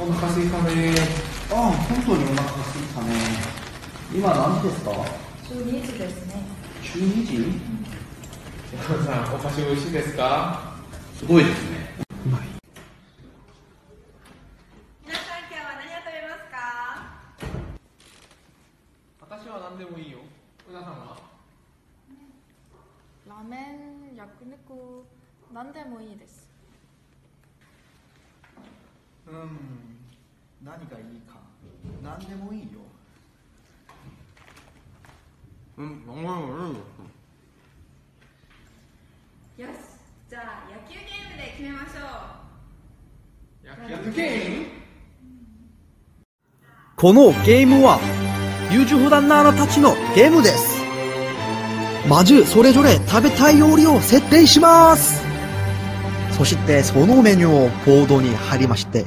お腹すいたね。ああ、本当にお腹すいたね。今何時ですか？12時ですね。12時、うん、さん、お菓子美味しいですか？すごいですね。さん、今日は何食べますか？私は何でもいいよ。皆さんは？ラーメン、焼肉、何でもいいです。うん。何がいいか。何でもいいよ。うん何でもいいよ。よし。じゃあ野球ゲームで決めましょう。野球ゲーム？このゲームは優柔不断なあなたたちのゲームです。ま獣それぞれ食べたい料理を設定します。そしてそのメニューをボードに貼りまして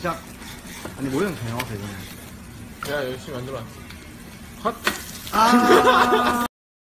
시작. 아니 모양 잘 나와서 이거는. 내가 열심히 만들어놨지. 컷! 아.